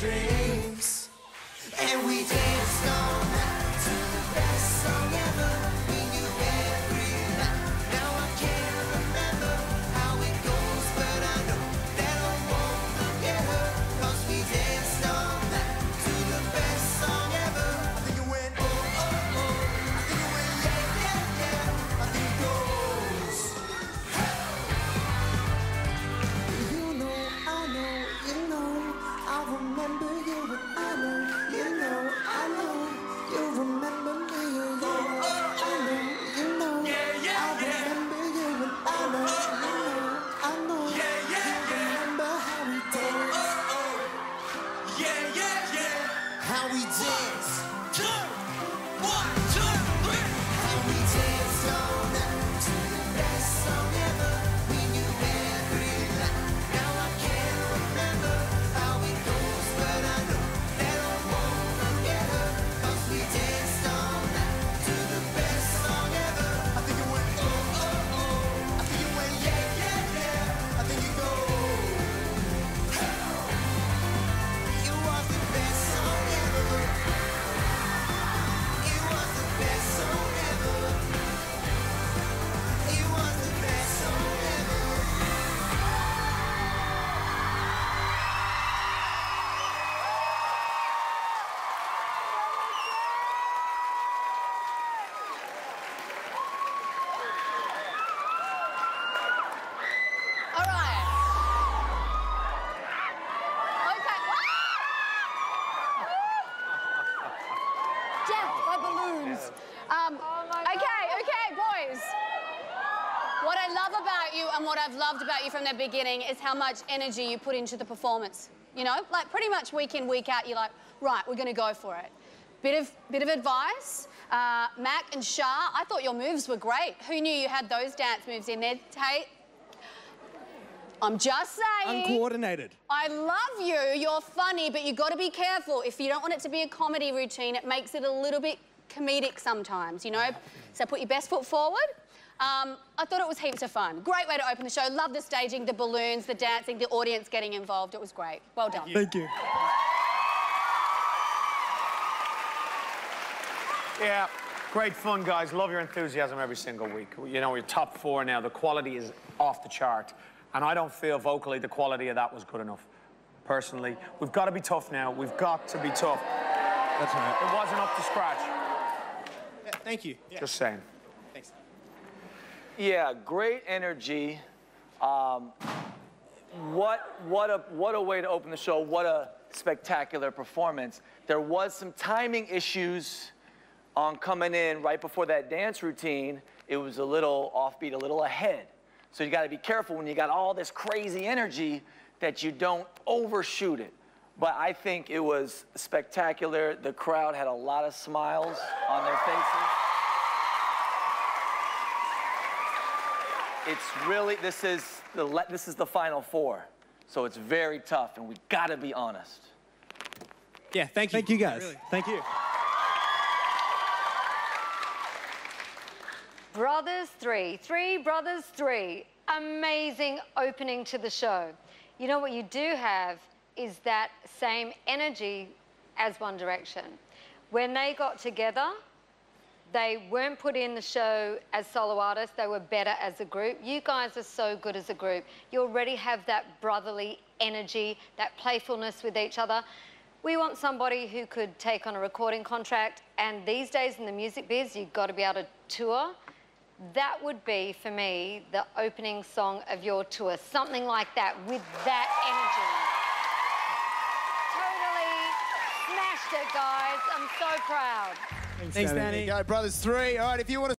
dreams. And we danced how we danced, balloons. Um, okay, okay, boys. What I love about you and what I've loved about you from the beginning is how much energy you put into the performance. You know, like pretty much week in, week out, you're like, right, we're gonna go for it. Bit of, bit of advice. Uh, Mac and Shah, I thought your moves were great. Who knew you had those dance moves in there, Tate? I'm just saying. Uncoordinated. I love you. You're funny, but you got to be careful. If you don't want it to be a comedy routine, it makes it a little bit comedic sometimes, you know? So put your best foot forward. Um, I thought it was heaps of fun. Great way to open the show. Love the staging, the balloons, the dancing, the audience getting involved. It was great. Well done. Thank you. Yeah, great fun, guys. Love your enthusiasm every single week. You know, we're top four now. The quality is off the chart. And I don't feel vocally the quality of that was good enough, personally. We've got to be tough now. We've got to be tough. That's right. It wasn't up to scratch. Thank you. Yeah. Just saying. Thanks. Yeah, great energy. Um, what what a what a way to open the show. What a spectacular performance. There was some timing issues on coming in right before that dance routine. It was a little offbeat, a little ahead. So you got to be careful when you got all this crazy energy that you don't overshoot it. But I think it was spectacular. The crowd had a lot of smiles on their faces. It's really this is the le- this is the final four, so it's very tough, and we got to be honest. Yeah, thank you. Thank you, guys. Thank you. Brothers 3. Three Brothers 3. Amazing opening to the show. You know what you do have is that same energy as One Direction. When they got together, they weren't put in the show as solo artists, they were better as a group. You guys are so good as a group. You already have that brotherly energy, that playfulness with each other. We want somebody who could take on a recording contract, and these days in the music biz, you've got to be able to tour. That would be, for me, the opening song of your tour. Something like that with that energy. Smashed it, guys. I'm so proud. Thanks, Danny. Go, Brothers 3. All right, if you want to